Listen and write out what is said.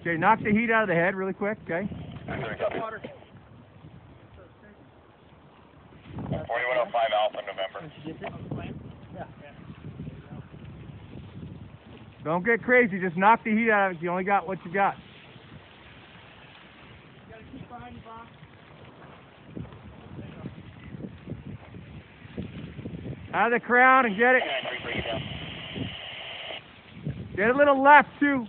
Okay, knock the heat out of the head really quick, okay? Forty-one oh five Alpha, November. Don't get crazy, just knock the heat out of it. You only got what you got. Out of the crowd and get it. Get a little left too.